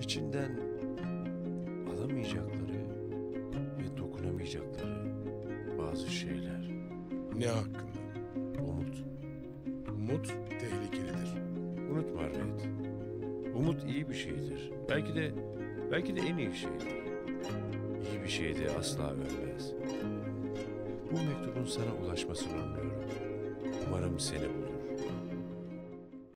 İçinden alamayacakları ve dokunamayacakları bazı şeyler. Ne hakkında? Umut. Umut tehlikelidir. Unutma Red. Umut iyi bir şeydir. Belki de belki de en iyi şeydir. İyi bir şey de asla ölmez. Bu mektubun sana ulaşmasını umuyorum. Umarım seni bulur.